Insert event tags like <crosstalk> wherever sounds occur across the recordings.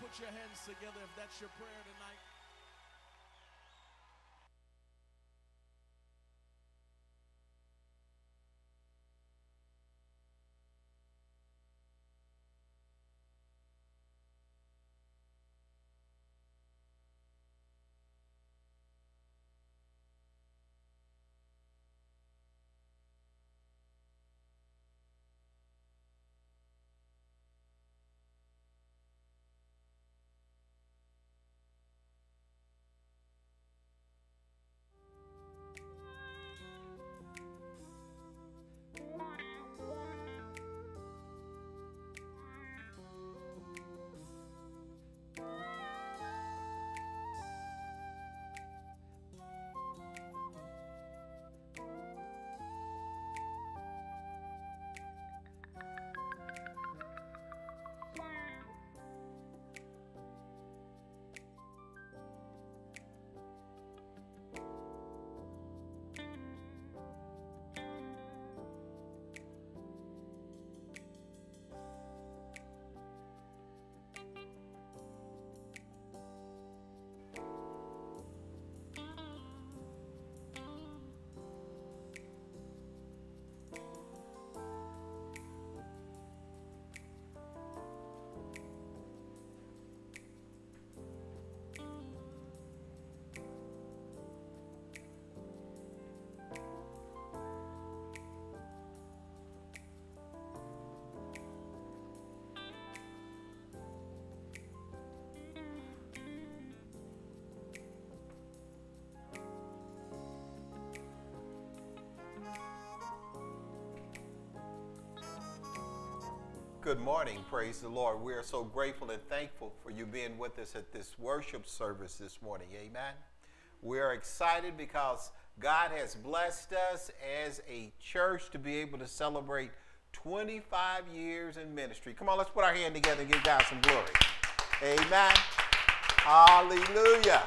put your hands together if that's your prayer tonight. Good morning. Praise the Lord. We are so grateful and thankful for you being with us at this worship service this morning. Amen. We are excited because God has blessed us as a church to be able to celebrate 25 years in ministry. Come on, let's put our hand together and give God some glory. Amen. Hallelujah.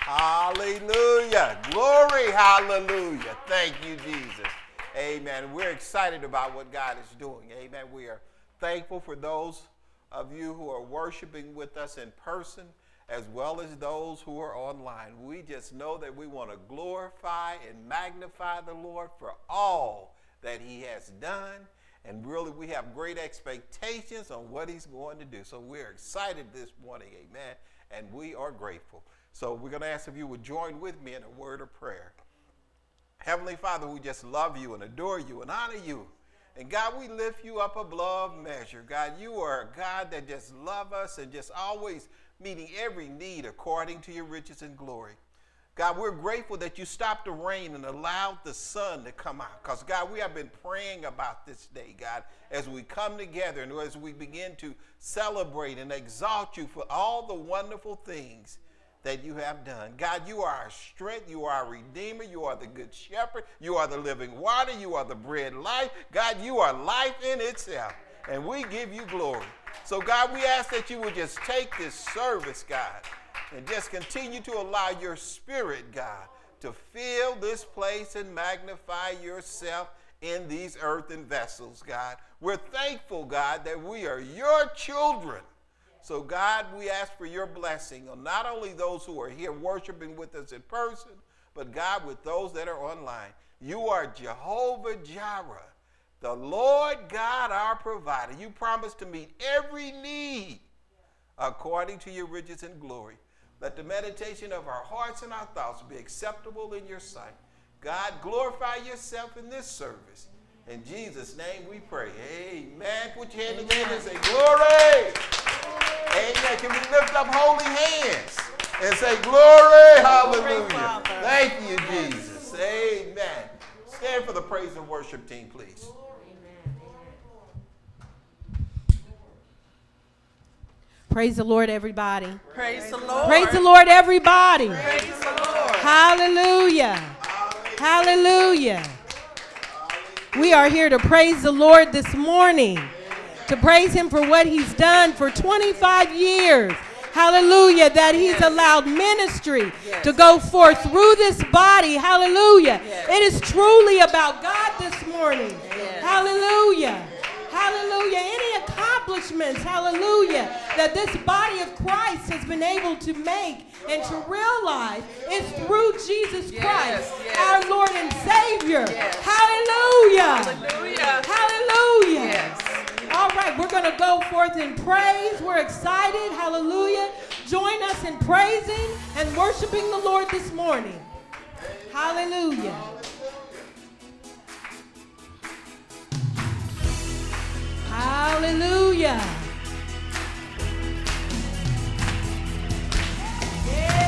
Hallelujah. Glory. Hallelujah. Thank you, Jesus. Amen. We're excited about what God is doing. Amen. We are thankful for those of you who are worshiping with us in person as well as those who are online. We just know that we want to glorify and magnify the Lord for all that He has done. And really, we have great expectations on what He's going to do. So we're excited this morning, amen. And we are grateful. So we're going to ask if you would join with me in a word of prayer. Heavenly Father, we just love you and adore you and honor you. And God, we lift you up above measure. God, you are a God that just love us and just always meeting every need according to your riches and glory. God, we're grateful that you stopped the rain and allowed the sun to come out. Because, God, we have been praying about this day, God, as we come together and as we begin to celebrate and exalt you for all the wonderful things that you have done. God, you are our strength. You are our redeemer. You are the good shepherd. You are the living water. You are the bread life. God, you are life in itself. And we give you glory. So, God, we ask that you would just take this service, God, and just continue to allow your spirit, God, to fill this place and magnify yourself in these earthen vessels, God. We're thankful, God, that we are your children. So, God, we ask for your blessing on not only those who are here worshiping with us in person, but God, with those that are online. You are Jehovah Jireh, the Lord God, our provider. You promise to meet every need according to your riches and glory. Let the meditation of our hearts and our thoughts be acceptable in your sight. God, glorify yourself in this service. In Jesus' name we pray. Amen. Put your hand together and say, Glory. Amen. Can we lift up holy hands and say, Glory, hallelujah. Thank you, Jesus. Amen. Stand for the praise and worship team, please. Praise the Lord, everybody. Praise the Lord. Praise the Lord, everybody. Praise the Lord. Hallelujah. Hallelujah. We are here to praise the Lord this morning, to praise Him for what He's done for 25 years. Hallelujah, that He's allowed ministry to go forth through this body. Hallelujah. It is truly about God this morning. Hallelujah. Hallelujah. Any accomplishments, hallelujah, that this body of Christ has been able to make and to realize is through Jesus Christ, yes. our Lord and Savior. Yes. Hallelujah. Hallelujah. Hallelujah. All right, we're going to go forth in praise. We're excited. Hallelujah. Join us in praising and worshiping the Lord this morning. Hallelujah. Hallelujah. Yeah.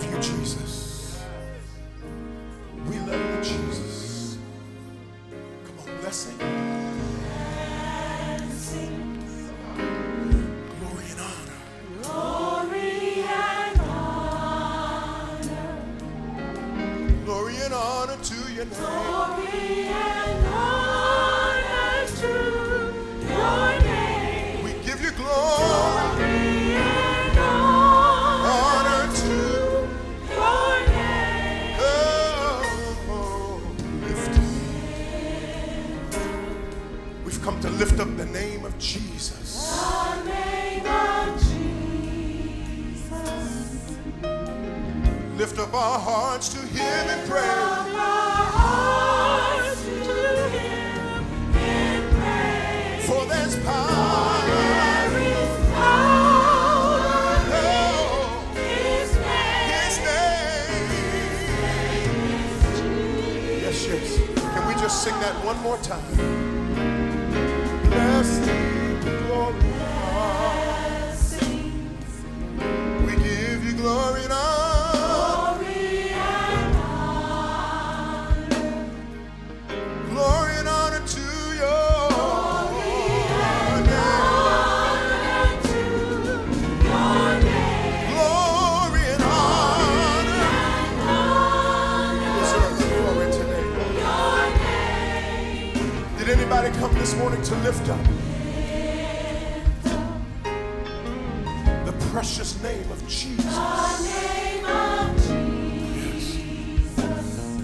Love you, Jesus. Sing that one more time? Blessed to lift up the precious name of Jesus? Yes,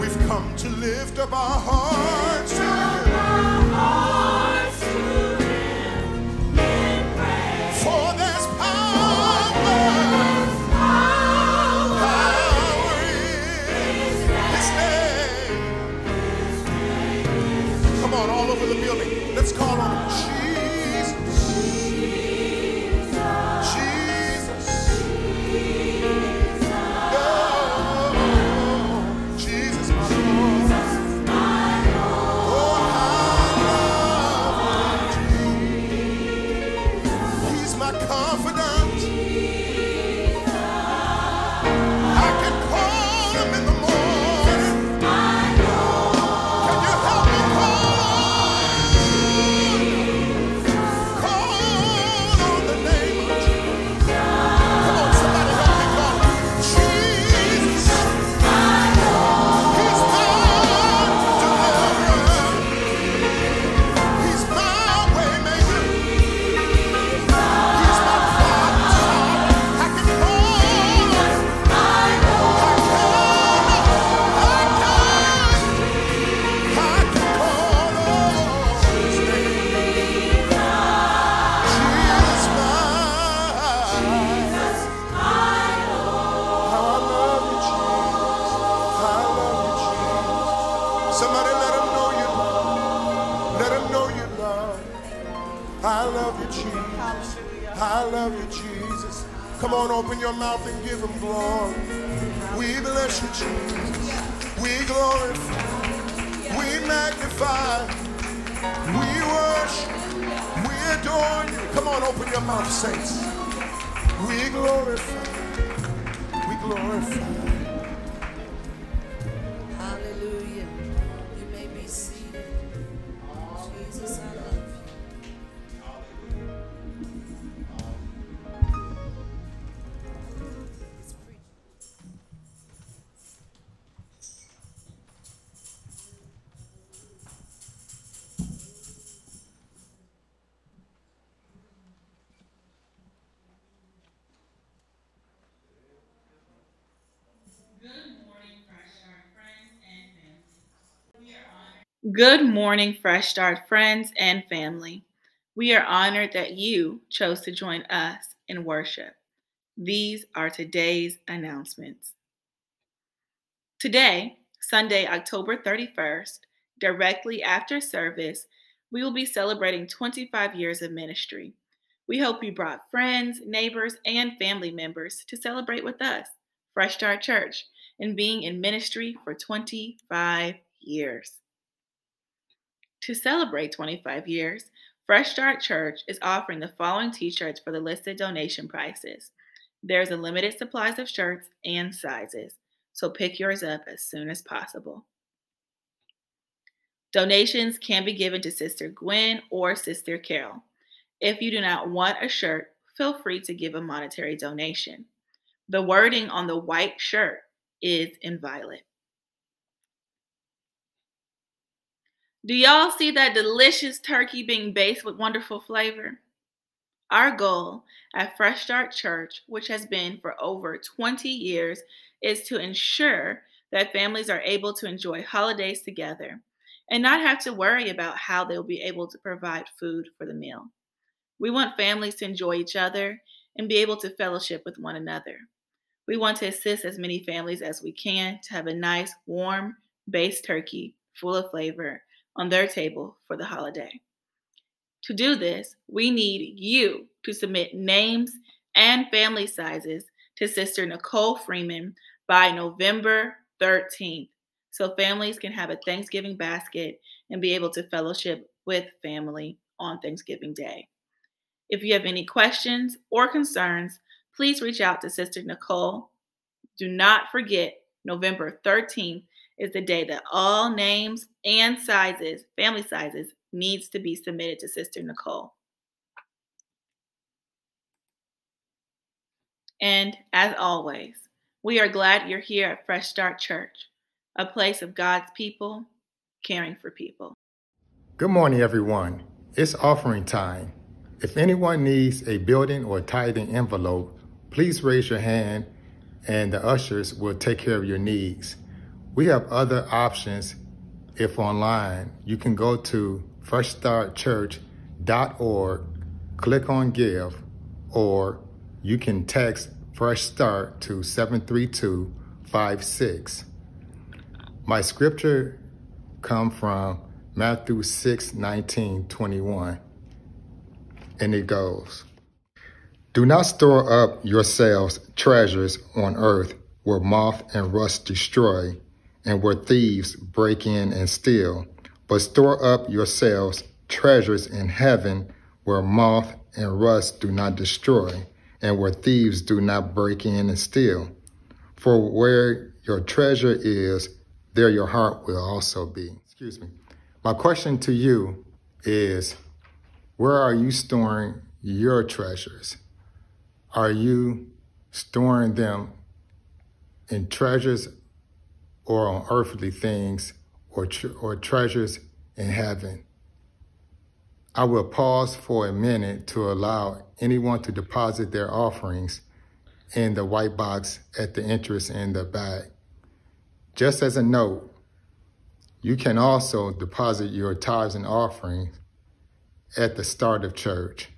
We've come to lift up our hearts mouth and give him glory. We bless you, Jesus. We glorify. We magnify. We worship. We adore you. Come on, open your mouth, saints. We glorify. We glorify. Good morning, Fresh Start friends and family. We are honored that you chose to join us in worship. These are today's announcements. Today, Sunday, October 31st, directly after service, we will be celebrating 25 years of ministry. We hope you brought friends, neighbors, and family members to celebrate with us, Fresh Start Church, and being in ministry for 25 years. To celebrate 25 years, Fresh Start Church is offering the following t shirts for the listed donation prices. There's a limited supplies of shirts and sizes, so pick yours up as soon as possible. Donations can be given to Sister Gwen or Sister Carol. If you do not want a shirt, feel free to give a monetary donation. The wording on the white shirt is in violet. Do y'all see that delicious turkey being based with wonderful flavor? Our goal at Fresh Start Church, which has been for over 20 years, is to ensure that families are able to enjoy holidays together and not have to worry about how they'll be able to provide food for the meal. We want families to enjoy each other and be able to fellowship with one another. We want to assist as many families as we can to have a nice, warm, based turkey full of flavor on their table for the holiday. To do this, we need you to submit names and family sizes to Sister Nicole Freeman by November 13th so families can have a Thanksgiving basket and be able to fellowship with family on Thanksgiving Day. If you have any questions or concerns, please reach out to Sister Nicole. Do not forget, November 13th is the day that all names and sizes, family sizes, needs to be submitted to Sister Nicole. And as always, we are glad you're here at Fresh Start Church, a place of God's people caring for people. Good morning, everyone. It's offering time. If anyone needs a building or tithing envelope, please raise your hand and the ushers will take care of your needs. We have other options if online. You can go to freshstartchurch.org, click on give, or you can text Fresh Start to 73256. My scripture come from Matthew 6, 19, 21. And it goes, Do not store up yourselves treasures on earth where moth and rust destroy and where thieves break in and steal, but store up yourselves treasures in heaven where moth and rust do not destroy and where thieves do not break in and steal. For where your treasure is, there your heart will also be. Excuse me. My question to you is, where are you storing your treasures? Are you storing them in treasures or on earthly things or, or treasures in heaven? I will pause for a minute to allow anyone to deposit their offerings in the white box at the entrance in the back. Just as a note, you can also deposit your tithes and offerings at the start of church.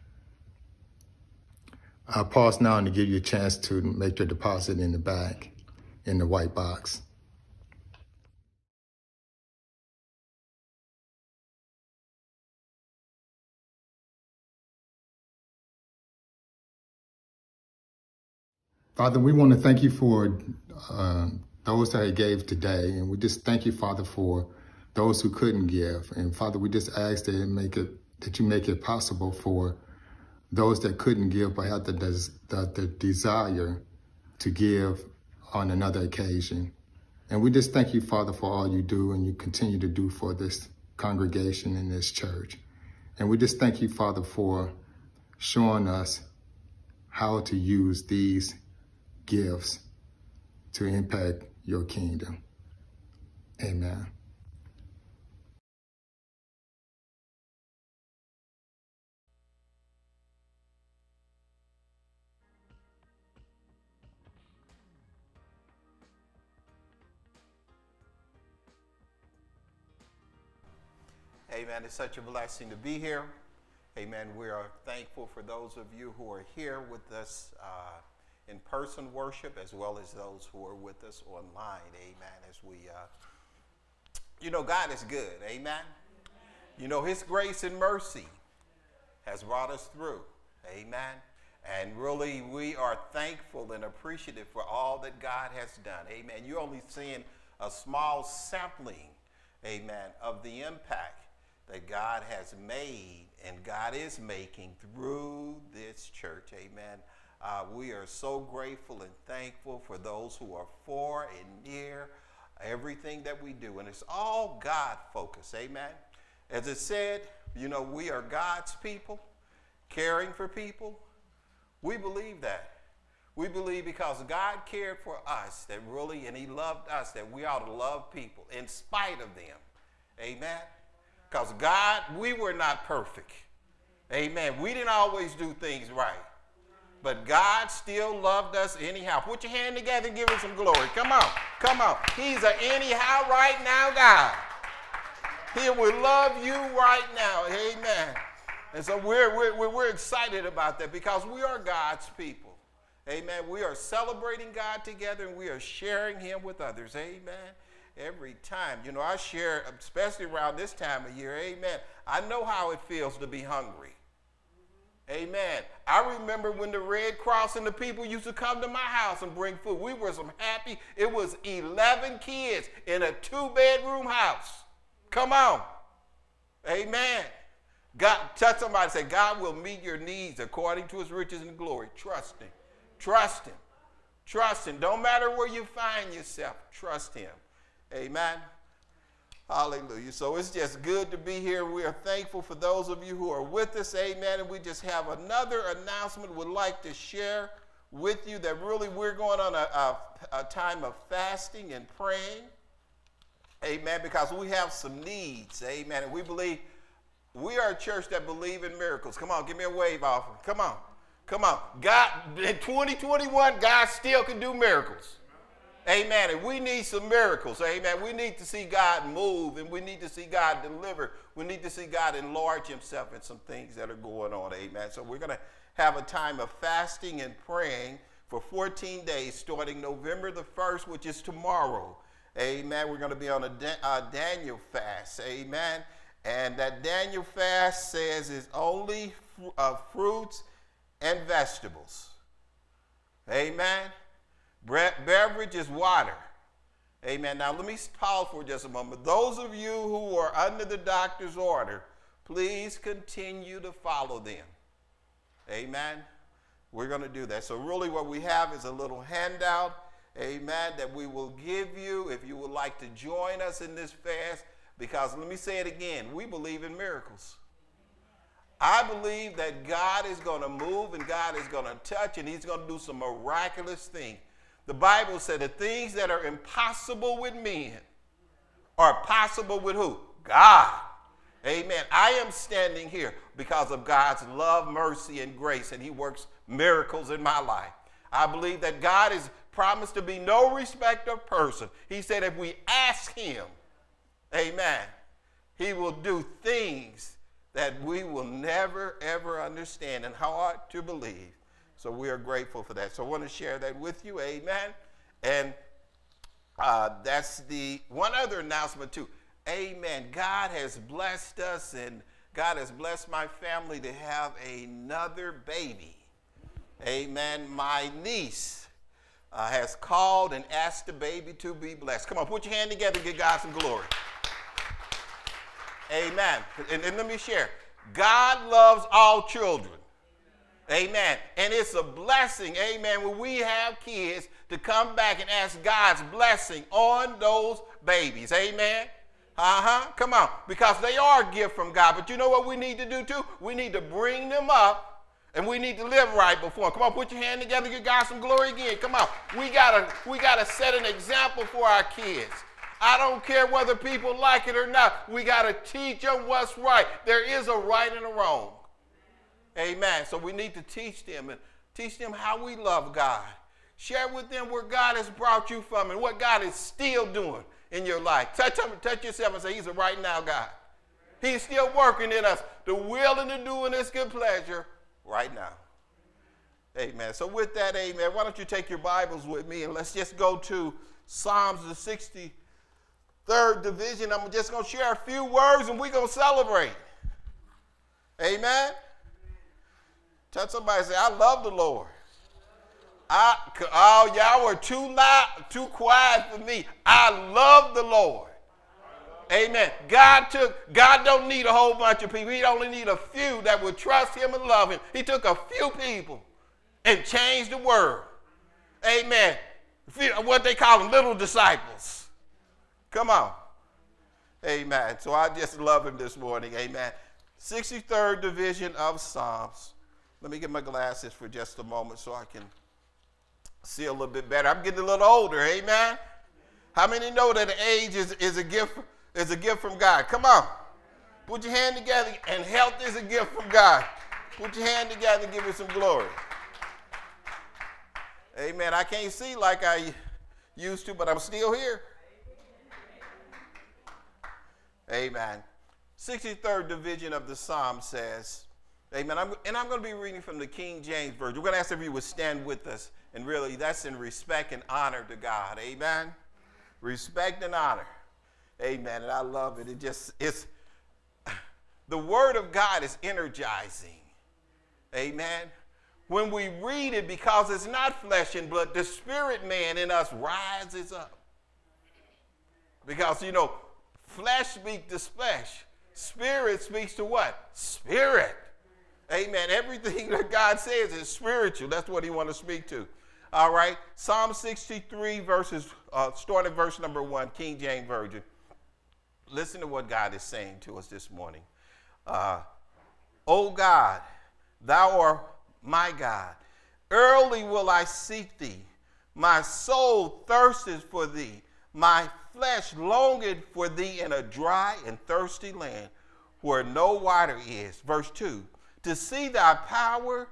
I'll pause now to give you a chance to make your deposit in the back in the white box. Father, we want to thank you for uh, those that gave today. And we just thank you, Father, for those who couldn't give. And Father, we just ask that, make it, that you make it possible for those that couldn't give but had the, the, the desire to give on another occasion. And we just thank you, Father, for all you do and you continue to do for this congregation in this church. And we just thank you, Father, for showing us how to use these gifts to impact your kingdom. Amen. Amen. It's such a blessing to be here. Amen. We are thankful for those of you who are here with us uh, in person worship as well as those who are with us online. Amen. As we, uh, you know, God is good. Amen. You know, His grace and mercy has brought us through. Amen. And really, we are thankful and appreciative for all that God has done. Amen. You're only seeing a small sampling, amen, of the impact that God has made and God is making through this church. Amen. Uh, we are so grateful and thankful for those who are for and near everything that we do. And it's all God focused. Amen. As it said, you know, we are God's people, caring for people. We believe that. We believe because God cared for us that really, and He loved us, that we ought to love people in spite of them. Amen. Because God, we were not perfect. Amen. We didn't always do things right. But God still loved us anyhow. Put your hand together and give him some glory. Come on. Come on. He's an anyhow right now God. He will love you right now. Amen. And so we're, we're, we're excited about that because we are God's people. Amen. We are celebrating God together and we are sharing Him with others. Amen. Every time. You know, I share, especially around this time of year. Amen. I know how it feels to be hungry. Amen. I remember when the Red Cross and the people used to come to my house and bring food. We were some happy. It was 11 kids in a two bedroom house. Come on. Amen. God, touch somebody and say, God will meet your needs according to his riches and glory. Trust him. Trust him. Trust him. Don't matter where you find yourself, trust him. Amen. Hallelujah. So it's just good to be here. We are thankful for those of you who are with us. Amen. And we just have another announcement we'd like to share with you that really we're going on a, a, a time of fasting and praying. Amen. Because we have some needs. Amen. And we believe we are a church that believe in miracles. Come on, give me a wave offering. Come on. Come on. God, in 2021, God still can do miracles. Amen. And we need some miracles. Amen. We need to see God move and we need to see God deliver. We need to see God enlarge himself in some things that are going on. Amen. So we're going to have a time of fasting and praying for 14 days starting November the 1st, which is tomorrow. Amen. We're going to be on a, Daniel fast. Amen. And that Daniel fast says is only fr- uh, fruits and vegetables. Amen. Beverage is water. Amen. Now, let me pause for just a moment. Those of you who are under the doctor's order, please continue to follow them. Amen. We're going to do that. So, really, what we have is a little handout, amen, that we will give you if you would like to join us in this fast. Because let me say it again we believe in miracles. I believe that God is going to move and God is going to touch and He's going to do some miraculous things. The Bible said the things that are impossible with men are possible with who? God. Amen. I am standing here because of God's love, mercy, and grace, and He works miracles in my life. I believe that God has promised to be no respect of person. He said if we ask Him, Amen, He will do things that we will never, ever understand and hard to believe. So we are grateful for that. So I want to share that with you. Amen. And uh, that's the one other announcement, too. Amen. God has blessed us and God has blessed my family to have another baby. Amen. My niece uh, has called and asked the baby to be blessed. Come on, put your hand together and give God some glory. Amen. And, and let me share God loves all children. Amen. And it's a blessing, amen, when we have kids to come back and ask God's blessing on those babies. Amen. Uh huh. Come on. Because they are a gift from God. But you know what we need to do too? We need to bring them up and we need to live right before them. Come on, put your hand together, give God some glory again. Come on. We gotta we gotta set an example for our kids. I don't care whether people like it or not. We got to teach them what's right. There is a right and a wrong. Amen. So we need to teach them and teach them how we love God. Share with them where God has brought you from and what God is still doing in your life. Touch, touch yourself and say, He's a right now God. He's still working in us, the will and the doing His good pleasure right now. Amen. So with that, amen, why don't you take your Bibles with me and let's just go to Psalms the 63rd division. I'm just going to share a few words and we're going to celebrate. Amen. Tell somebody, say, I love the Lord. I, oh, y'all were too loud, too quiet for me. I love the Lord. Amen. God took, God don't need a whole bunch of people. He only need a few that would trust him and love him. He took a few people and changed the world. Amen. What they call them, little disciples. Come on. Amen. So I just love him this morning. Amen. 63rd division of Psalms. Let me get my glasses for just a moment so I can see a little bit better. I'm getting a little older. Amen. How many know that age is, is a gift is a gift from God? Come on. Put your hand together, and health is a gift from God. Put your hand together and give him some glory. Amen. I can't see like I used to, but I'm still here. Amen. 63rd division of the Psalm says, Amen. I'm, and I'm going to be reading from the King James Version. We're going to ask if you would stand with us. And really, that's in respect and honor to God. Amen. Respect and honor. Amen. And I love it. It just, it's, <sighs> the Word of God is energizing. Amen. When we read it, because it's not flesh and blood, the spirit man in us rises up. Because, you know, flesh speaks to flesh, spirit speaks to what? Spirit. Amen. Everything <laughs> that God says is spiritual. That's what he wants to speak to. All right. Psalm 63, verses, uh, starting verse number one, King James Version. Listen to what God is saying to us this morning. Uh, o God, thou art my God. Early will I seek thee. My soul thirsteth for thee. My flesh longeth for thee in a dry and thirsty land where no water is. Verse 2 To see thy power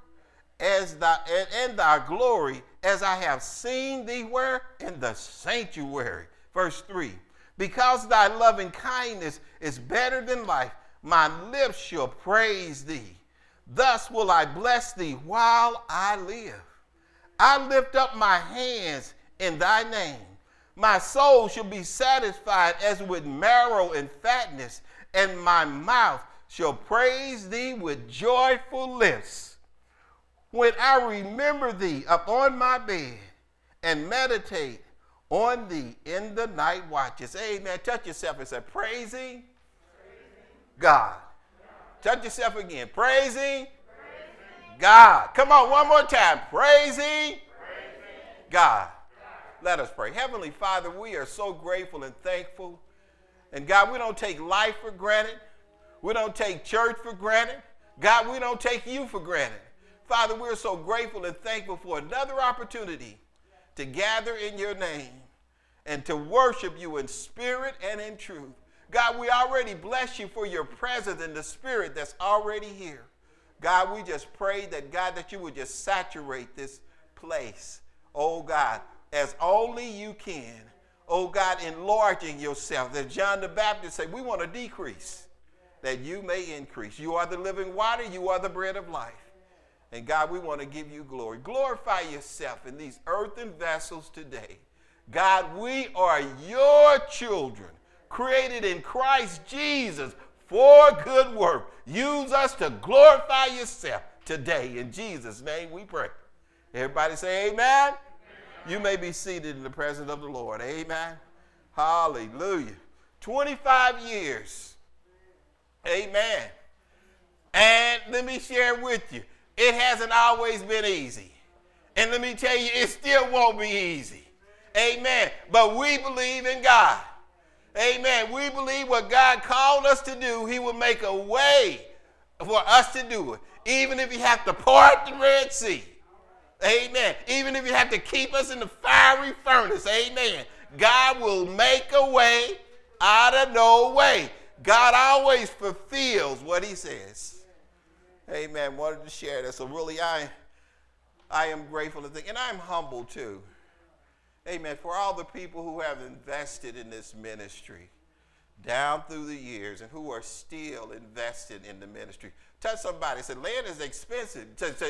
as thy, and, and thy glory as I have seen thee where? In the sanctuary. Verse 3 Because thy loving kindness is better than life, my lips shall praise thee. Thus will I bless thee while I live. I lift up my hands in thy name. My soul shall be satisfied as with marrow and fatness, and my mouth shall praise thee with joyful lips. When I remember thee upon my bed and meditate on thee in the night watches. Amen. Touch yourself and say, praising, God. Touch yourself again. Praising, God. Come on, one more time. Praising, God. Let us pray. Heavenly Father, we are so grateful and thankful. And God, we don't take life for granted. We don't take church for granted. God, we don't take you for granted. Father, we're so grateful and thankful for another opportunity to gather in your name and to worship you in spirit and in truth. God, we already bless you for your presence and the spirit that's already here. God, we just pray that, God, that you would just saturate this place. Oh, God, as only you can. Oh, God, enlarging yourself. That John the Baptist said, we want to decrease that you may increase. You are the living water. You are the bread of life. And God, we want to give you glory. Glorify yourself in these earthen vessels today. God, we are your children, created in Christ Jesus for good work. Use us to glorify yourself today. In Jesus' name we pray. Everybody say amen. amen. You may be seated in the presence of the Lord. Amen. Hallelujah. 25 years. Amen. And let me share with you, it hasn't always been easy. And let me tell you, it still won't be easy. Amen. But we believe in God. Amen. We believe what God called us to do, He will make a way for us to do it. Even if you have to part the Red Sea. Amen. Even if you have to keep us in the fiery furnace. Amen. God will make a way out of no way. God always fulfills what he says. Amen. Wanted to share that. So really I I am grateful to think, and I'm humble too. Amen. For all the people who have invested in this ministry down through the years and who are still invested in the ministry. Touch somebody. Say, land is expensive.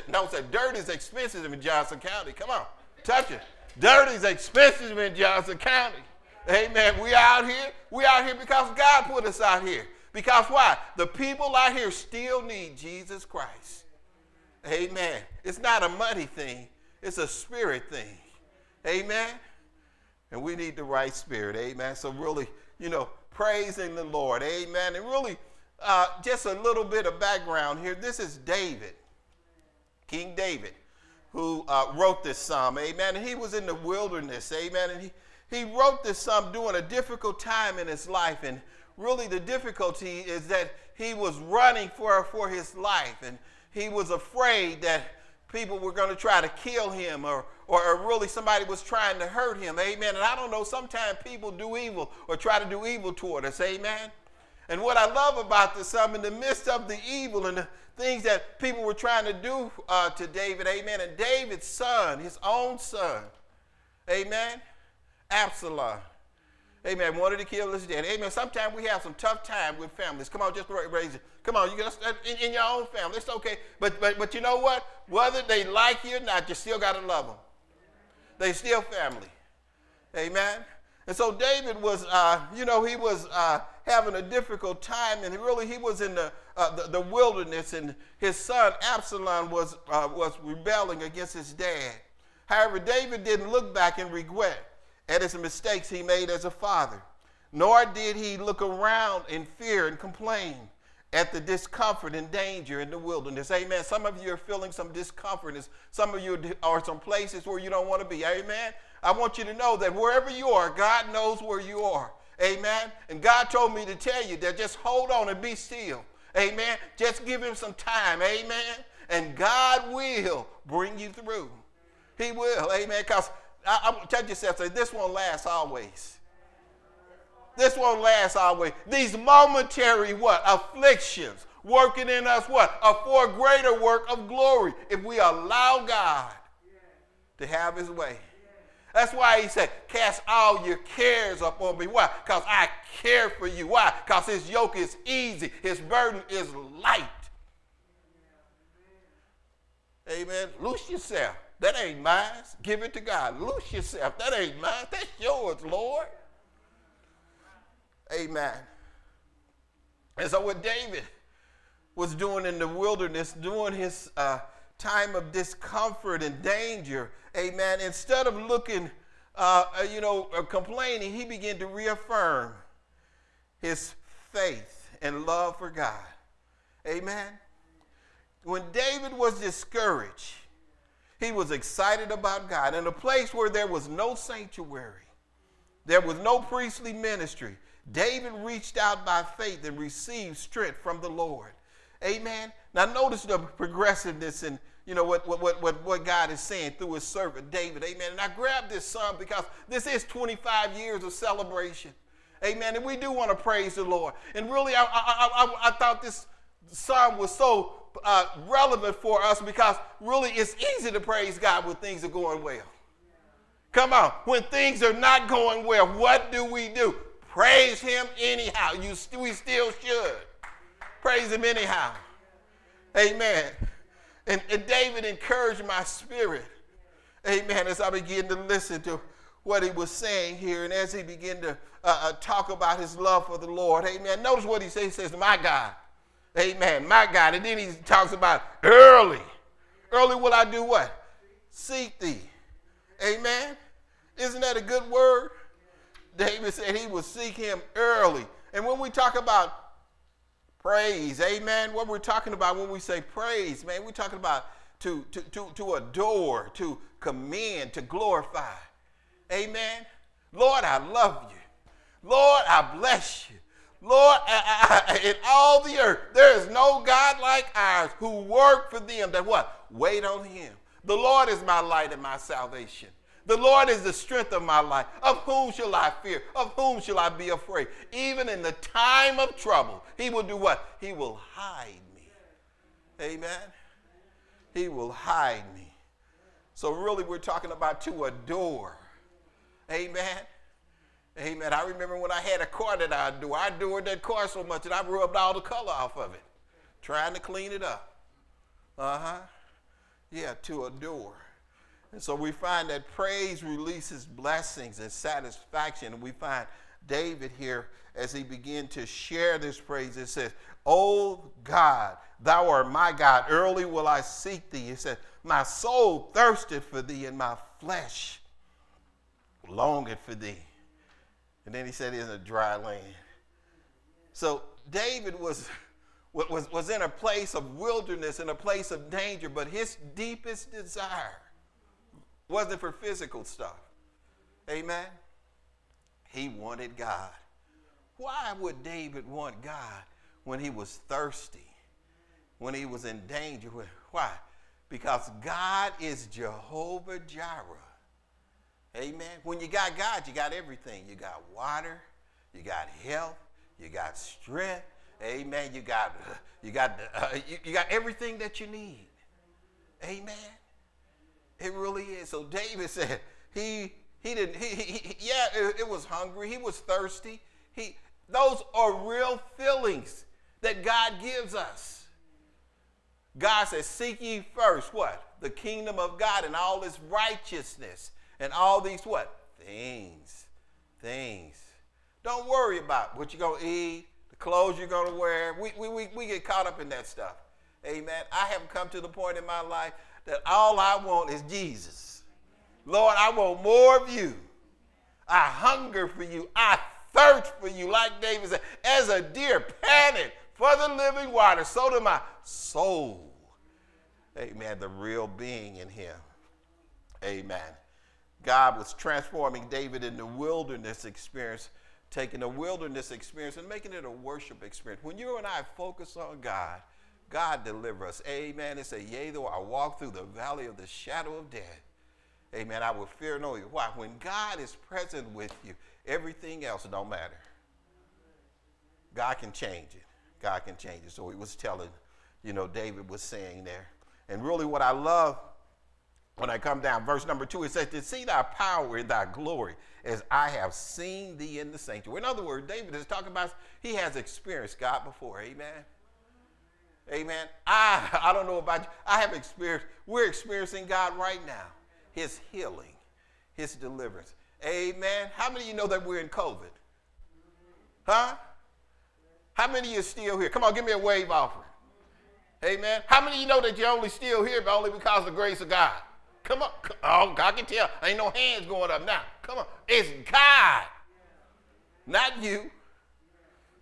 No, say, dirt is expensive in Johnson County. Come on. Touch it. Dirt is expensive in Johnson County. Amen. We out here. We out here because God put us out here. Because why? The people out here still need Jesus Christ. Amen. It's not a money thing. It's a spirit thing. Amen. And we need the right spirit. Amen. So really, you know, praising the Lord. Amen. And really, uh, just a little bit of background here. This is David, King David, who uh, wrote this psalm. Amen. And he was in the wilderness. Amen. And he, he wrote this psalm during a difficult time in his life. And really, the difficulty is that he was running for, for his life. And he was afraid that people were going to try to kill him or, or, or, really somebody was trying to hurt him. Amen. And I don't know, sometimes people do evil or try to do evil toward us. Amen. And what I love about this psalm, in the midst of the evil and the things that people were trying to do uh, to David, amen, and David's son, his own son, amen, Absalom, amen, wanted to kill his dad. Amen. Sometimes we have some tough time with families. Come on, just raise it. Come on, you got in, in your own family. It's okay. But, but, but you know what? Whether they like you or not, you still got to love them. They still family. Amen. And so David was, uh, you know, he was uh, having a difficult time, and really he was in the, uh, the, the, wilderness, and his son Absalom was, uh, was rebelling against his dad. However, David didn't look back and regret at his mistakes he made as a father, nor did he look around in fear and complain at the discomfort and danger in the wilderness. Amen. Some of you are feeling some discomfort. Some of you are some places where you don't want to be. Amen. I want you to know that wherever you are, God knows where you are. Amen. And God told me to tell you that just hold on and be still. Amen. Just give him some time. Amen. And God will bring you through. He will. Amen. Because I, I, tell yourself, say, this won't last always. This won't last always. These momentary what? Afflictions working in us what? A for greater work of glory if we allow God to have his way. That's why he said, cast all your cares upon me. Why? Because I care for you. Why? Because his yoke is easy. His burden is light. Amen. Loose yourself. That ain't mine. Give it to God. Loose yourself. That ain't mine. That's yours, Lord. Amen. And so, what David was doing in the wilderness, during his uh, time of discomfort and danger, amen, instead of looking, uh, uh you know, uh, complaining, he began to reaffirm his faith and love for God. Amen. When David was discouraged, he was excited about God. In a place where there was no sanctuary, there was no priestly ministry, David reached out by faith and received strength from the Lord. Amen. Now notice the progressiveness and you know what, what, what, what God is saying through his servant David. Amen. And I grabbed this psalm because this is 25 years of celebration. Amen. And we do want to praise the Lord. And really, I, I, I, I thought this psalm was so uh, relevant for us because really it's easy to praise God when things are going well. Come on. When things are not going well, what do we do? Praise Him anyhow. You, we still should. Praise Him anyhow. Amen. And, and David encouraged my spirit. Amen. As I began to listen to what he was saying here and as he began to uh, uh, talk about his love for the Lord. Amen. Notice what he says. He says, My God. Amen. My God. And then he talks about early. Early will I do what? Seek thee. Amen. Isn't that a good word? David said he would seek him early. And when we talk about praise, amen, what we're talking about when we say praise, man, we're talking about to, to, to, to adore, to commend, to glorify. Amen. Lord, I love you. Lord, I bless you. Lord, in all the earth, there is no God like ours who work for them that what? Wait on him. The Lord is my light and my salvation. The Lord is the strength of my life. Of whom shall I fear? Of whom shall I be afraid? Even in the time of trouble, he will do what? He will hide me. Amen. He will hide me. So really we're talking about to adore. Amen. Amen. I remember when I had a car that I do. I adored that car so much that I rubbed all the color off of it, trying to clean it up. Uh huh. Yeah, to adore. And so we find that praise releases blessings and satisfaction. And we find David here as he began to share this praise. It says, Oh God, thou art my God. Early will I seek thee. It says, My soul thirsted for thee, and my flesh longeth for thee. And then he said, in a dry land. So David was, was, was in a place of wilderness, in a place of danger, but his deepest desire wasn't for physical stuff. Amen? He wanted God. Why would David want God when he was thirsty, when he was in danger? Why? Because God is Jehovah Jireh. Amen. When you got God, you got everything. You got water, you got health, You got strength. Amen. You got <sighs> you got uh, you, you got everything that you need. Amen. It really is. So David <laughs> said he he didn't he, he, he yeah it, it was hungry. He was thirsty. He those are real feelings that God gives us. God says, Seek ye first what? The kingdom of God and all its righteousness and all these what? Things. Things. Don't worry about what you're going to eat, the clothes you're going to wear. We, we, we, we get caught up in that stuff. Amen. I have come to the point in my life that all I want is Jesus. Lord, I want more of you. I hunger for you. I thirst for you, like David said, as a deer panted for the living water, so do my soul. Amen. The real being in him. Amen. God was transforming David in the wilderness experience, taking a wilderness experience and making it a worship experience. When you and I focus on God, God deliver us. Amen. It says, Yea, though I walk through the valley of the shadow of death. Amen. I will fear no evil. Why? When God is present with you, everything else don't matter. God can change it. God can change it. So he was telling, you know, David was saying there. And really what I love when I come down, verse number two, it says, To see thy power and thy glory as I have seen thee in the sanctuary. In other words, David is talking about he has experienced God before. Amen. Amen. I, I don't know about you. I have experienced, we're experiencing God right now. His healing, his deliverance. Amen. How many of you know that we're in COVID? Huh? How many of you still here? Come on, give me a wave offering. Amen. How many of you know that you're only still here but only because of the grace of God? Come on. Oh, I can tell. Ain't no hands going up now. Come on. It's God, not you.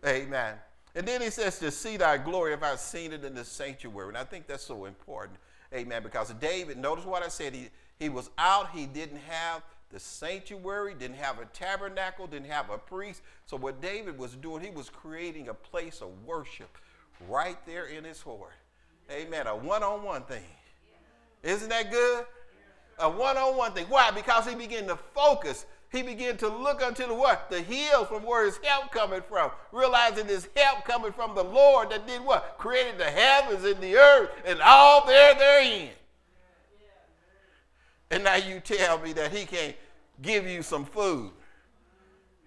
Amen. And then he says, to see thy glory if I've seen it in the sanctuary. And I think that's so important. Amen. Because David, notice what I said. He, he was out. He didn't have the sanctuary, didn't have a tabernacle, didn't have a priest. So what David was doing, he was creating a place of worship right there in his heart. Amen. A one-on-one thing. Isn't that good? A one-on-one thing. Why? Because he began to focus. He began to look unto the what? The hills from where his help coming from. Realizing his help coming from the Lord that did what? Created the heavens and the earth and all there therein. And now you tell me that he can't give you some food.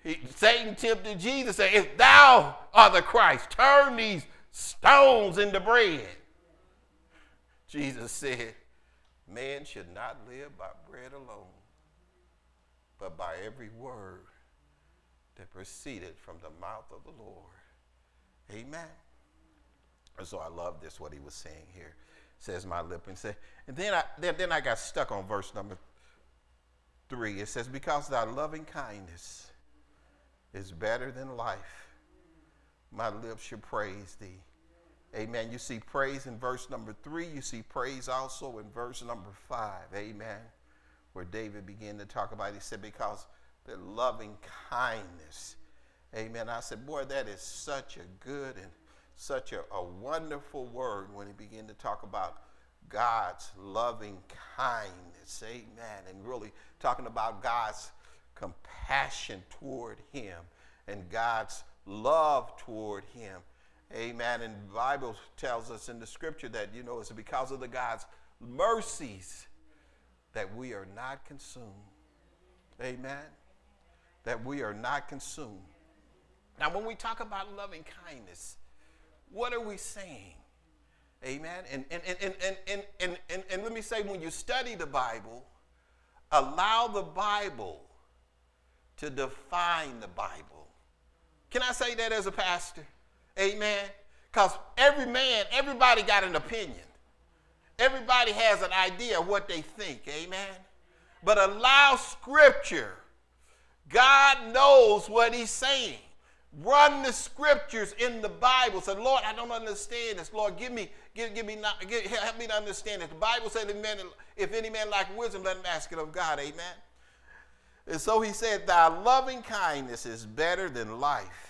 He, Satan tempted Jesus, saying, If thou art the Christ, turn these stones into bread. Jesus said, Man should not live by bread alone, but by every word that proceeded from the mouth of the Lord. Amen. And so I love this, what he was saying here. Says my lip and say, and then I then, then I got stuck on verse number three. It says, Because thy loving kindness is better than life, my lips should praise thee. Amen. You see praise in verse number three. You see praise also in verse number five. Amen. Where David began to talk about, it. he said, because the loving kindness. Amen. I said, boy, that is such a good and such a, a wonderful word when he began to talk about God's loving kindness. Amen. And really talking about God's compassion toward him and God's love toward him. Amen. And the Bible tells us in the scripture that, you know, it's because of the God's mercies that we are not consumed. Amen. That we are not consumed. Now, when we talk about loving kindness, what are we saying? Amen. And, and, and, and, and, and, and, and, let me say, when you study the Bible, allow the Bible to define the Bible. Can I say that as a pastor? Amen. Because every man, everybody got an opinion. Everybody has an idea of what they think. Amen. But allow Scripture. God knows what He's saying. Run the scriptures in the Bible. Say, Lord, I don't understand this. Lord, give me, give, give me, not, give, help me to understand it. The Bible said, Amen, if any man lack wisdom, let him ask it of God. Amen. And so he said, Thy loving kindness is better than life.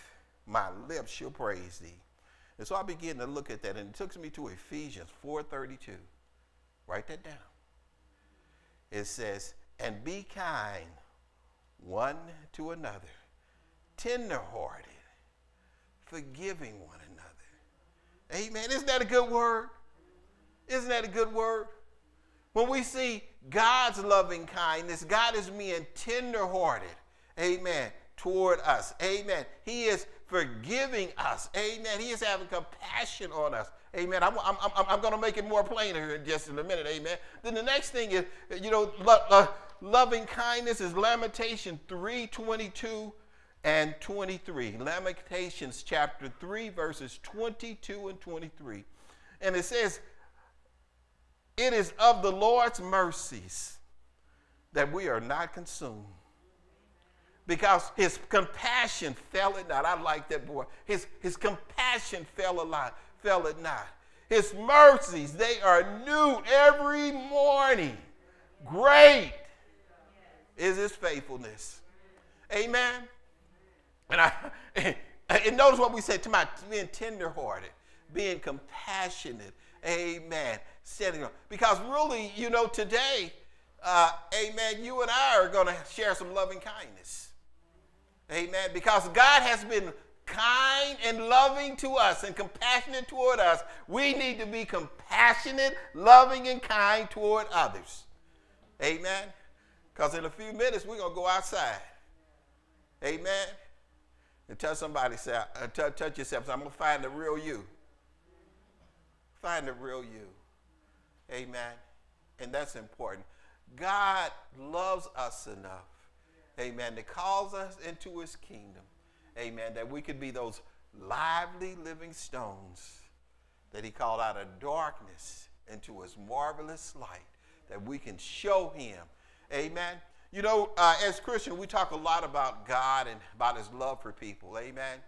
My lips shall praise thee. And so I began to look at that, and it took me to Ephesians 4:32. Write that down. It says, "And be kind one to another, tenderhearted, forgiving one another. Amen. Isn't that a good word? Isn't that a good word? When we see God's loving kindness, God is being tenderhearted. Amen. Toward us. Amen. He is forgiving us. Amen. He is having compassion on us. Amen. I'm, I'm, I'm, I'm going to make it more plain here in just in a minute. Amen. Then the next thing is, you know, lo- uh, loving kindness is Lamentation 3 22 and 23. Lamentations chapter 3, verses 22 and 23. And it says, It is of the Lord's mercies that we are not consumed because his compassion fell it not. I like that boy. His, his compassion fell a lot, fell it not. His mercies, they are new every morning. Great is his faithfulness. Amen. And I <laughs> and notice what we said to my being tenderhearted, being compassionate. Amen. Setting up. Because really, you know, today, uh, amen, you and I are going to share some loving kindness. Amen. Because God has been kind and loving to us and compassionate toward us. We need to be compassionate, loving, and kind toward others. Amen. Because in a few minutes, we're going to go outside. Amen. And tell somebody, say, uh, touch yourself. I'm going to find the real you. Find the real you. Amen. And that's important. God loves us enough amen, that calls us into his kingdom, amen, that we could be those lively living stones that he called out of darkness into his marvelous light, that we can show him, amen. You know, uh, as Christians, we talk a lot about God and about his love for people, amen.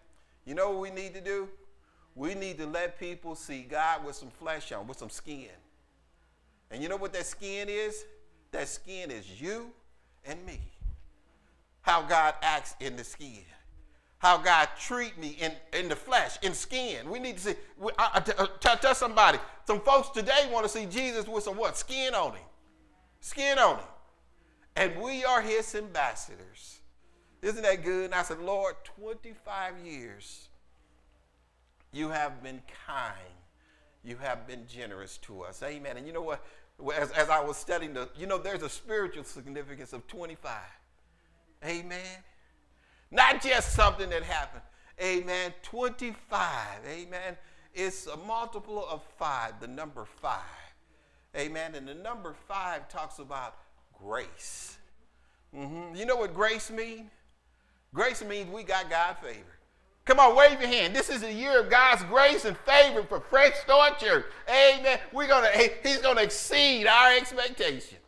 You know what we need to do? We need to let people see God with some flesh on, with some skin. And you know what that skin is? That skin is you and me how God acts in the skin, how God treat me in, in the flesh, in skin. We need to see, I, I, tell, tell somebody, some folks today want to see Jesus with some what? Skin on him. Skin on him. And we are his ambassadors. Isn't that good? And I said, Lord, 25 years, you have been kind. You have been generous to us. Amen. And you know what? As, as I was studying the, you know, there's a spiritual significance of 25. Amen. Not just something that happened. Amen. 25. Amen. It's a multiple of five, the number five. Amen. And the number five talks about grace. Mm-hmm. You know what grace means? Grace means we got God's favor. Come on, wave your hand. This is a year of God's grace and favor for Fresh Start Church. Amen. We're gonna, He's gonna exceed our expectations.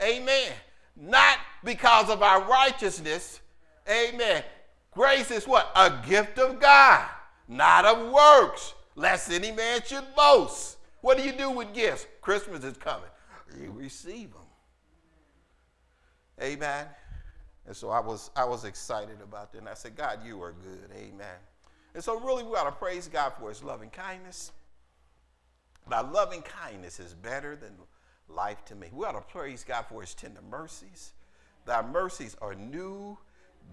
Amen not because of our righteousness. Amen. Grace is what? A gift of God, not of works, lest any man should boast. What do you do with gifts? Christmas is coming. You receive them. Amen. And so I was, I was excited about that. And I said, God, you are good. Amen. And so really we ought to praise God for his loving kindness. Thy loving kindness is better than life to me. We ought to praise God for his tender mercies. Thy mercies are new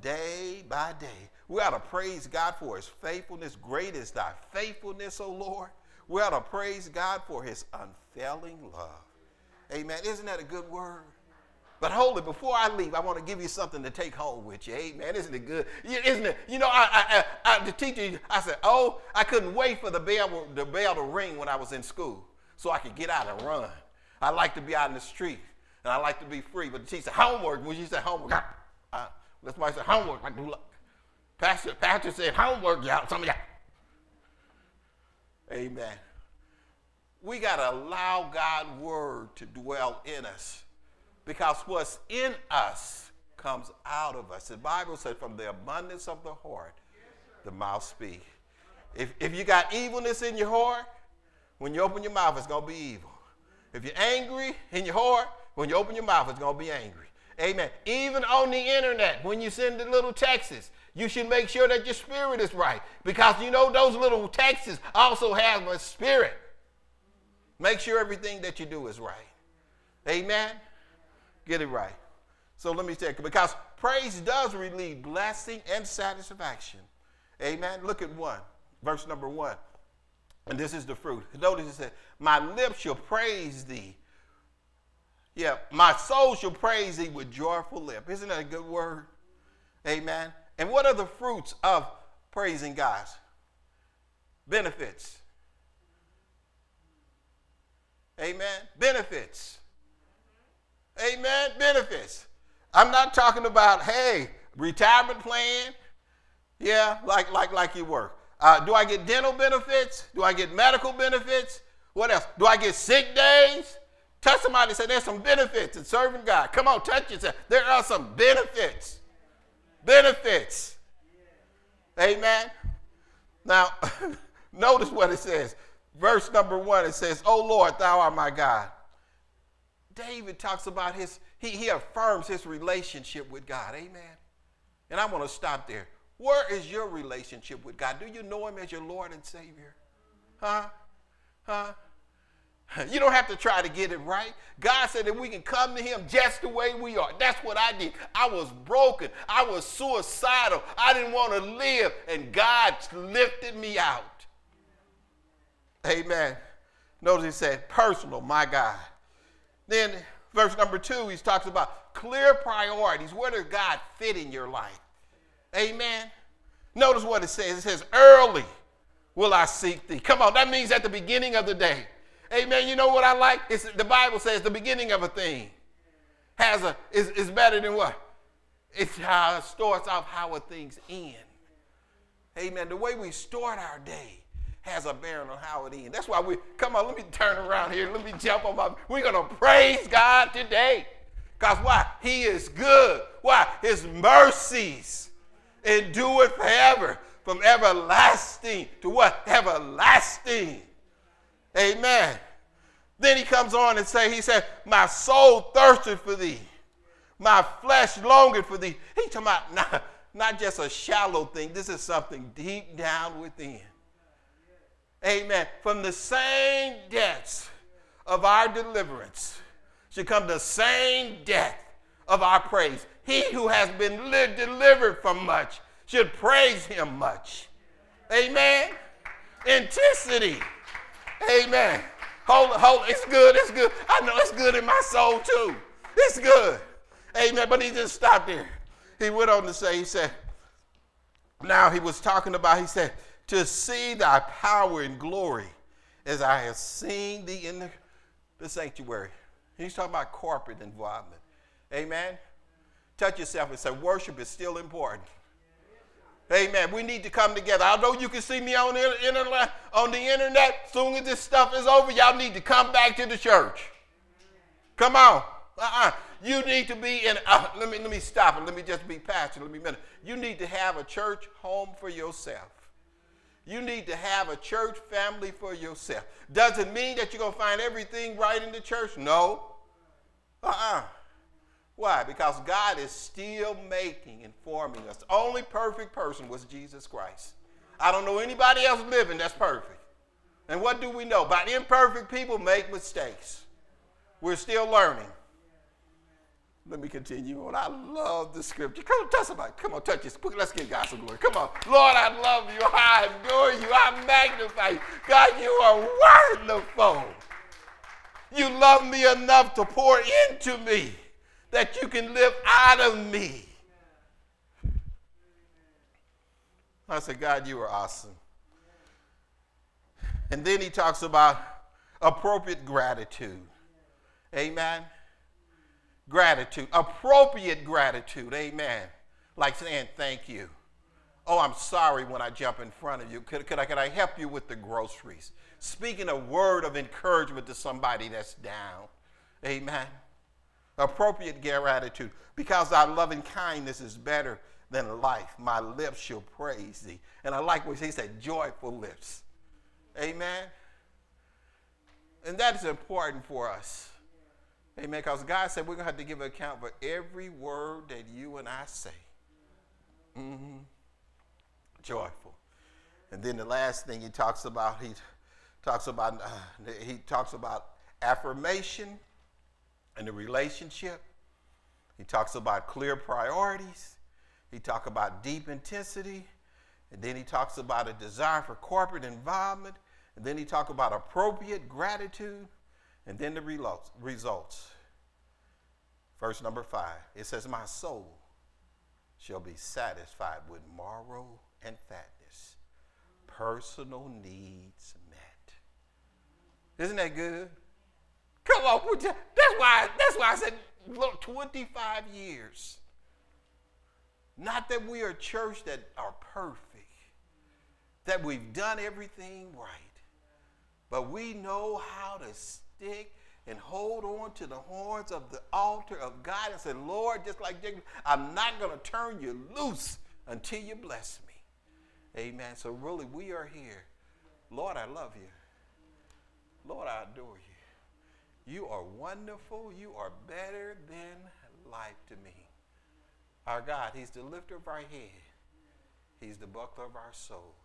day by day. We ought to praise God for his faithfulness. Great is thy faithfulness, O Lord. We ought to praise God for his unfailing love. Amen. Isn't that a good word? But hold it, before I leave, I want to give you something to take home with you. Amen. Isn't it good? Isn't it? You know, I, I, I, the teacher, I said, oh, I couldn't wait for the bell, the bell to ring when I was in school so I could get out and run. I like to be out in the street and I like to be free. But she said homework. When she said homework, I, that's why I said homework. I do look. Pastor, Pastor said homework, y'all. Some of y'all. Amen. We got to allow God's word to dwell in us because what's in us comes out of us. The Bible says, from the abundance of the heart, the mouth speaks. If, if you got evilness in your heart, when you open your mouth, it's going to be evil. If you're angry in your heart, when you open your mouth, it's going to be angry. Amen. Even on the internet, when you send the little texts, you should make sure that your spirit is right. Because you know those little texts also have a spirit. Make sure everything that you do is right. Amen. Get it right. So let me it because praise does relieve blessing and satisfaction. Amen. Look at one, verse number one. And this is the fruit. Notice it said, My lips shall praise thee. Yeah, my soul shall praise thee with joyful lip. Isn't that a good word? Amen. And what are the fruits of praising God? Benefits. Amen. Benefits. Amen. Benefits. I'm not talking about, hey, retirement plan. Yeah, like like like you work. Uh, do I get dental benefits? Do I get medical benefits? What else? Do I get sick days? Touch somebody and say there's some benefits in serving God. Come on, touch yourself. There are some benefits. Benefits. Amen. Now, <laughs> notice what it says. Verse number one, it says, Oh Lord, thou art my God. David talks about his, he, he affirms his relationship with God. Amen. And I want to stop there. Where is your relationship with God? Do you know him as your Lord and Savior? Huh? Huh? <laughs> You don't have to try to get it right. God said that we can come to Him just the way we are. That's what I did. I was broken. I was suicidal. I didn't want to live, and God lifted me out. Amen. Notice He said, personal, my God. Then, verse number two, He talks about clear priorities. Where does God fit in your life? Amen. Notice what it says. It says, early will I seek thee. Come on, that means at the beginning of the day. Amen. You know what I like? It's, the Bible says the beginning of a thing has a is, is better than what? It's how it starts off how a thing's end. Amen. The way we start our day has a bearing on how it ends. That's why we come on, let me turn around here. Let me jump on my we're gonna praise God today. Because why? He is good. Why? His mercies endure forever. From everlasting to what? Everlasting. Amen. Then he comes on and say, he said, my soul thirsted for thee. My flesh longed for thee. He's talking about not, not just a shallow thing. This is something deep down within. Amen. From the same depths of our deliverance should come the same depth of our praise. He who has been li- delivered from much should praise him much. Amen. Intensity. Amen. Hold, hold. It's good. It's good. I know it's good in my soul too. It's good. Amen. But he just stopped there. He went on to say, he said, now he was talking about, he said, to see thy power and glory as I have seen thee in the, the sanctuary. He's talking about corporate involvement. Amen. Touch yourself and say, worship is still important. Amen. We need to come together. Although you can see me on the internet, on the internet, soon as this stuff is over, y'all need to come back to the church. Come on. Uh-uh. You need to be in. Uh, let me let me stop and let me just be passionate. Let me minute. You need to have a church home for yourself. You need to have a church family for yourself. Doesn't mean that you're gonna find everything right in the church. No. Uh-uh. Why? Because God is still making and forming us. The only perfect person was Jesus Christ. I don't know anybody else living that's perfect. And what do we know? By imperfect people make mistakes. We're still learning. Let me continue on. I love the scripture. Come on, touch somebody. Come on, touch this. Let's give God some glory. Come on. Lord, I love you. I adore you. I magnify you. God, you are wonderful. You love me enough to pour into me that you can live out of me. I said, God, you are awesome. And then he talks about appropriate gratitude. Amen. Gratitude. Appropriate gratitude. Amen. Like saying thank you. Oh, I'm sorry when I jump in front of you. Could, could, I, could I help you with the groceries? Speaking a word of encouragement to somebody that's down. Amen appropriate gratitude, because thy loving kindness is better than life. My lips shall praise thee. And I like what he said, joyful lips. Amen. And that is important for us. Amen. Because God said we're going to have to give account for every word that you and I say. Mm-hmm. Joyful. And then the last thing he talks about, he talks about, uh, he talks about affirmation and the relationship. He talks about clear priorities. He talks about deep intensity. And then he talks about a desire for corporate involvement. And then he talks about appropriate gratitude. And then the results. Verse number five. It says, My soul shall be satisfied with marrow and fatness, personal needs met. Isn't that good? Come on, that's why. That's why I said, look, 25 years. Not that we are a church that are perfect, that we've done everything right, but we know how to stick and hold on to the horns of the altar of God and say, Lord, just like Jacob, I'm not going to turn you loose until you bless me. Amen. So, really, we are here. Lord, I love you. Lord, I adore you. You are wonderful. You are better than life to me. Our God, He's the lifter of our head, He's the buckler of our soul,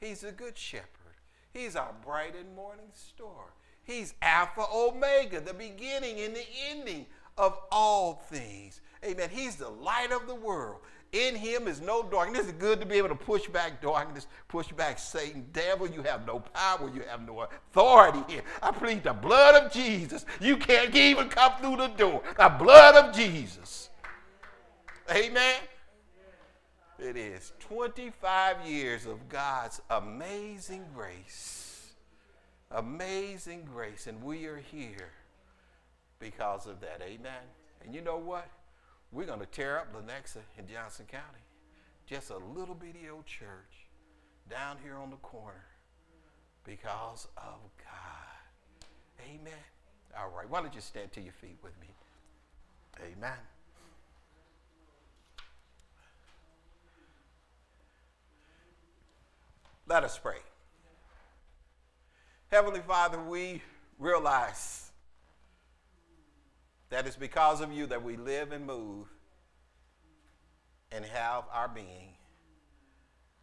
He's the good shepherd, He's our bright and morning star. He's Alpha Omega, the beginning and the ending of all things. Amen. He's the light of the world. In him is no darkness. It's good to be able to push back darkness, push back Satan. Devil, you have no power. You have no authority here. I plead the blood of Jesus. You can't even come through the door. The blood of Jesus. Amen. It is 25 years of God's amazing grace Amazing grace. And we are here because of that. Amen. And you know what? We're going to tear up Lenexa in Johnson County. Just a little bitty old church down here on the corner because of God. Amen. All right. Why don't you stand to your feet with me? Amen. Let us pray. Heavenly Father, we realize that it's because of you that we live and move and have our being.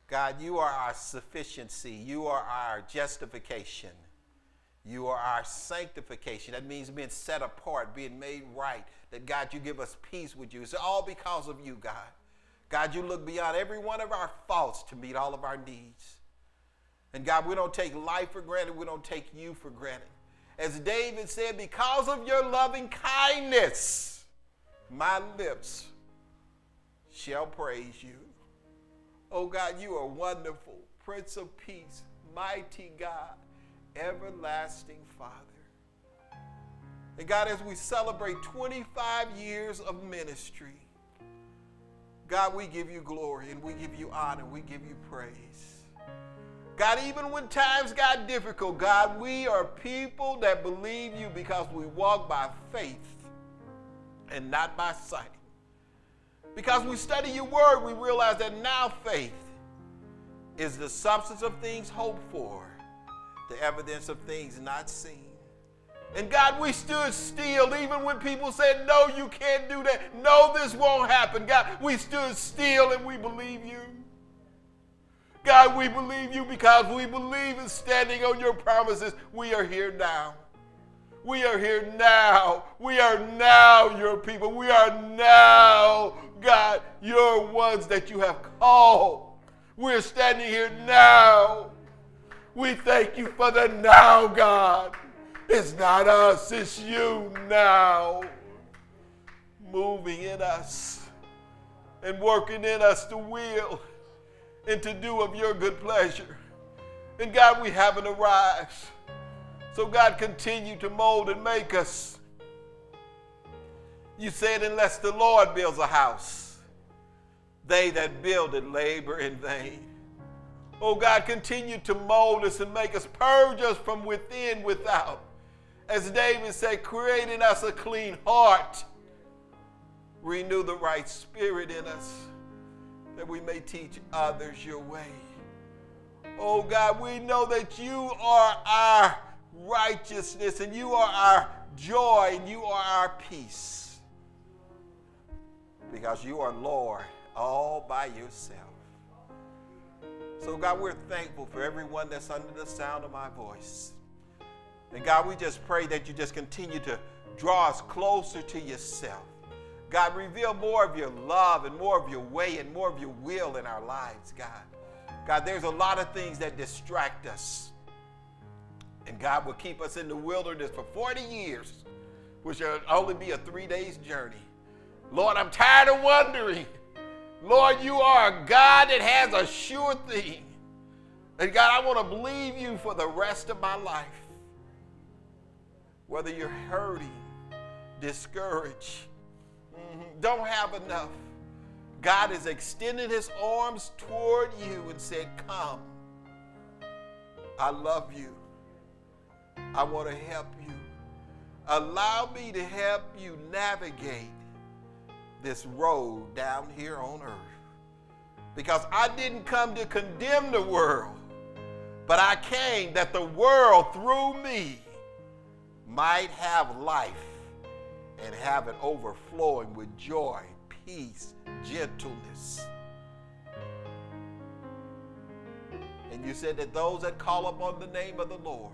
God, you are our sufficiency. You are our justification. You are our sanctification. That means being set apart, being made right. That God, you give us peace with you. It's all because of you, God. God, you look beyond every one of our faults to meet all of our needs. And God, we don't take life for granted. We don't take you for granted. As David said, because of your loving kindness, my lips shall praise you. Oh God, you are wonderful, Prince of Peace, mighty God, everlasting Father. And God, as we celebrate 25 years of ministry, God, we give you glory and we give you honor, we give you praise. God, even when times got difficult, God, we are people that believe you because we walk by faith and not by sight. Because we study your word, we realize that now faith is the substance of things hoped for, the evidence of things not seen. And God, we stood still even when people said, No, you can't do that. No, this won't happen. God, we stood still and we believe you. God, we believe you because we believe in standing on your promises. We are here now. We are here now. We are now your people. We are now, God, your ones that you have called. We're standing here now. We thank you for the now, God. It's not us, it's you now. Moving in us and working in us to will and to do of your good pleasure. And God, we haven't arrived. So, God, continue to mold and make us. You said, unless the Lord builds a house, they that build it labor in vain. Oh, God, continue to mold us and make us, purge us from within, without. As David said, create in us a clean heart, renew the right spirit in us that we may teach others your way. Oh God, we know that you are our righteousness and you are our joy and you are our peace. Because you are Lord all by yourself. So, God, we're thankful for everyone that's under the sound of my voice. And God, we just pray that you just continue to draw us closer to yourself. God, reveal more of your love and more of your way and more of your will in our lives, God. God, there's a lot of things that distract us. And God will keep us in the wilderness for 40 years, which will only be a three days journey. Lord, I'm tired of wondering. Lord, you are a God that has a sure thing. And God, I want to believe you for the rest of my life. Whether you're hurting, discouraged, don't have enough. God has extended his arms toward you and said, Come. I love you. I want to help you. Allow me to help you navigate this road down here on earth. Because I didn't come to condemn the world, but I came that the world through me might have life and have it overflowing with joy, peace, gentleness. And you said that those that call upon the name of the Lord,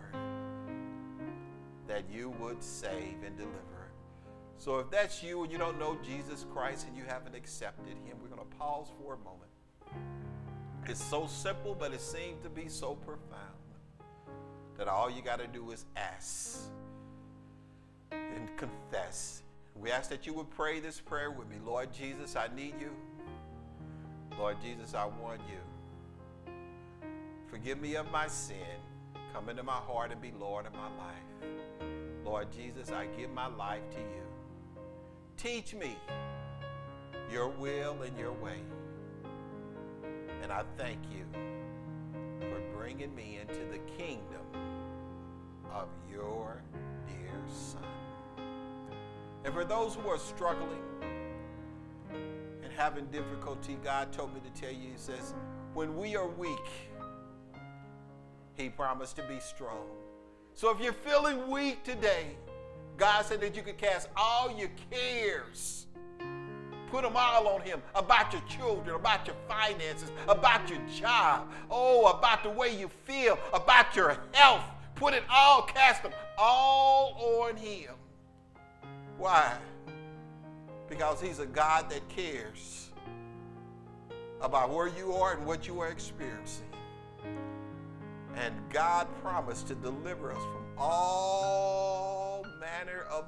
that you would save and deliver. So if that's you and you don't know Jesus Christ and you haven't accepted him, we're going to pause for a moment. It's so simple, but it seems to be so profound that all you got to do is ask and confess. We ask that you would pray this prayer with me. Lord Jesus, I need you. Lord Jesus, I want you. Forgive me of my sin. Come into my heart and be Lord of my life. Lord Jesus, I give my life to you. Teach me your will and your way. And I thank you for bringing me into the kingdom of your dear Son. And for those who are struggling and having difficulty, God told me to tell you, He says, when we are weak, He promised to be strong. So if you're feeling weak today, God said that you could cast all your cares, put them all on Him about your children, about your finances, about your job, oh, about the way you feel, about your health. Put it all, cast them all on Him. Why? Because He's a God that cares about where you are and what you are experiencing. And God promised to deliver us from all manner of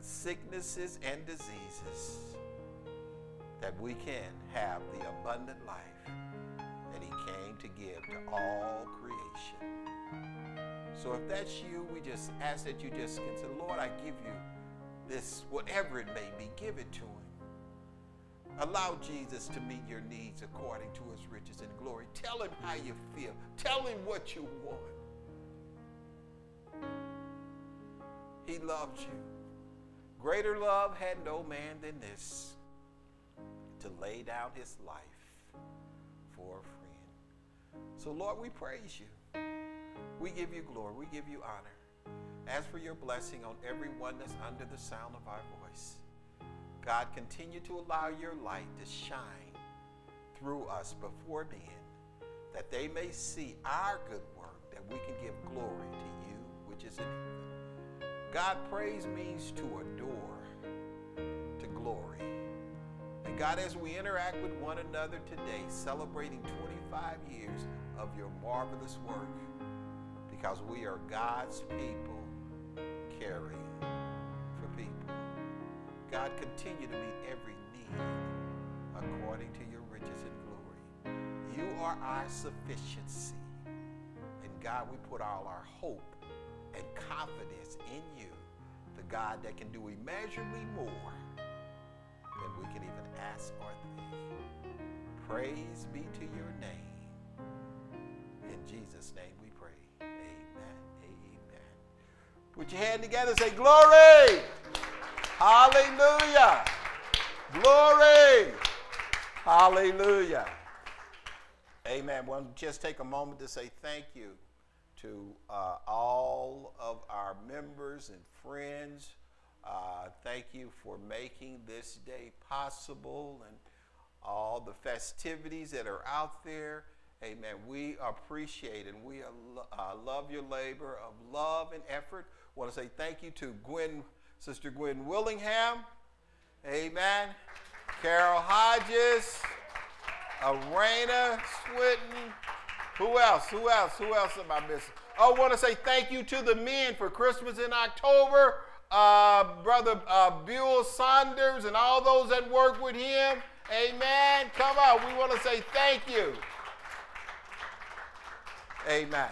sicknesses and diseases that we can have the abundant life that He came to give to all creation. So if that's you, we just ask that you just can say, Lord, I give you this, whatever it may be, give it to Him. Allow Jesus to meet your needs according to his riches and glory. Tell him how you feel. Tell him what you want. He loves you. Greater love had no man than this to lay down his life for a friend. So, Lord, we praise you. We give you glory. We give you honor. As for your blessing on everyone that's under the sound of our voice, God, continue to allow your light to shine through us before men, that they may see our good work, that we can give glory to you, which is in heaven. God, praise means to adore, to glory. And God, as we interact with one another today, celebrating 25 years of your marvelous work, because we are God's people caring for people. God, continue to meet every need according to your riches and glory. You are our sufficiency. And God, we put all our hope and confidence in you, the God that can do immeasurably more than we can even ask or think. Praise be to your name. In Jesus' name Put your hand together and say, Glory! Hallelujah. Glory. Hallelujah. Amen. Well, just take a moment to say thank you to uh, all of our members and friends. Uh, thank you for making this day possible and all the festivities that are out there. Amen. We appreciate and we uh, love your labor of love and effort. Want to say thank you to Gwen. Sister Gwen Willingham. Amen. Carol Hodges. Arena Swinton. Who else? Who else? Who else am I missing? Oh, I want to say thank you to the men for Christmas in October. Uh, Brother uh, Buell Saunders and all those that work with him. Amen. Come on. We want to say thank you. Amen.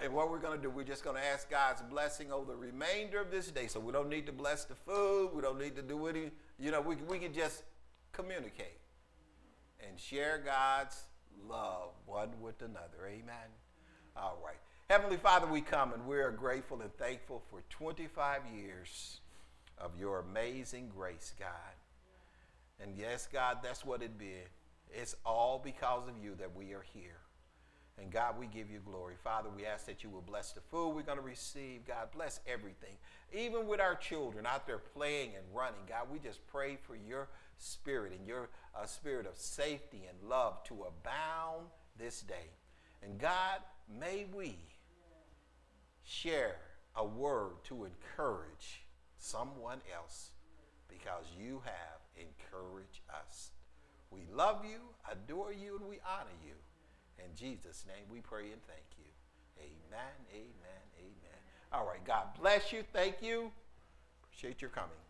And what we're going to do, we're just going to ask God's blessing over the remainder of this day. So we don't need to bless the food. We don't need to do any, you know, we, we can just communicate and share God's love one with another. Amen. All right. Heavenly Father, we come and we are grateful and thankful for 25 years of your amazing grace, God. And yes, God, that's what it be. It's all because of you that we are here. And God, we give you glory. Father, we ask that you will bless the food we're going to receive. God, bless everything. Even with our children out there playing and running, God, we just pray for your spirit and your uh, spirit of safety and love to abound this day. And God, may we share a word to encourage someone else because you have encouraged us. We love you, adore you, and we honor you. In Jesus' name we pray and thank you. Amen, amen, amen. All right, God bless you. Thank you. Appreciate your coming.